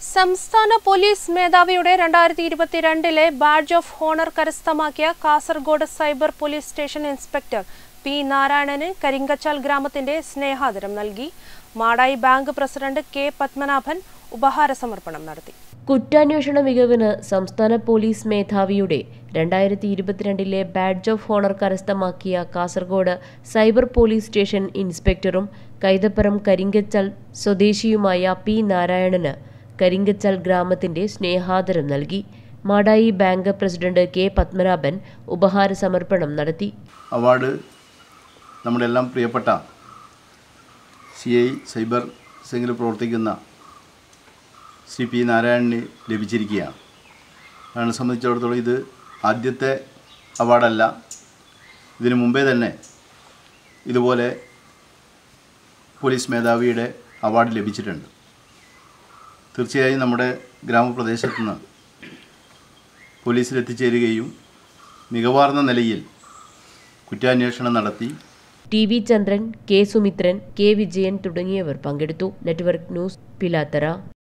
സംസ്ഥാന പോലീസ് മേധാവിയുടെ രണ്ടായിരത്തി ഇരുപത്തിരണ്ടിലെ ബാഡ്ജ് ഓഫ് ഹോണർ കരസ്ഥമാക്കിയ Kasaragod cyber police station inspector P നാരായണന് കരിങ്കച്ചാൽ ഗ്രാമത്തിന്റെ സ്നേഹാദരം നൽകി. Madayi bank president K Padmanabhan ഉപഹാര സമർപ്പണം നടത്തി. കുറ്റാന്വേഷണ മികവിന് സംസ്ഥാന പോലീസ് മേധാവിയുടെ രണ്ടായിരത്തി ഇരുപത്തിരണ്ടിലെ ബാഡ്ജ് ഓഫ് ഹോണർ കരസ്ഥമാക്കിയ കാസർഗോഡ് സൈബർ പോലീസ് സ്റ്റേഷൻ ഇൻസ്പെക്ടറും കൈതപ്പുറം കരിങ്കച്ചാൽ സ്വദേശിയുമായ പി നാരായണന് കരിങ്കച്ചൽ ഗ്രാമത്തിന്റെ സ്നേഹാദരം നൽകി. Madayi bank president K Padmanabhan ഉപഹാര സമർപ്പണം നടത്തി. അവാർഡ് നമ്മുടെ എല്ലാം പ്രിയപ്പെട്ട സി ഐ സൈബർ സിംഗിൽ പ്രവർത്തിക്കുന്ന സി പി നാരായണന് ലഭിച്ചിരിക്കുകയാണ്. അതിനെ സംബന്ധിച്ചിടത്തോളം ഇത് ആദ്യത്തെ അവാർഡല്ല. ഇതിനു മുമ്പേ തന്നെ ഇതുപോലെ പോലീസ് മേധാവിയുടെ അവാർഡ് ലഭിച്ചിട്ടുണ്ട്. തീർച്ചയായും നമ്മുടെ ഗ്രാമപ്രദേശത്ത് നിന്ന് പോലീസിൽ എത്തിച്ചേരുകയും മികവാർന്ന നിലയിൽ കുറ്റാന്വേഷണം നടത്തി T V Chandran K Sumithran K Vijayan തുടങ്ങിയവർ പങ്കെടുത്തു. Network news Pilathara.